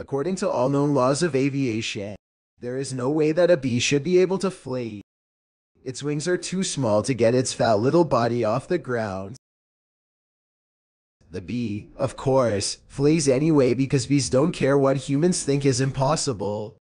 According to all known laws of aviation, there is no way that a bee should be able to fly. Its wings are too small to get its fat little body off the ground. The bee, of course, flies anyway because bees don't care what humans think is impossible.